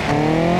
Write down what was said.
Oh.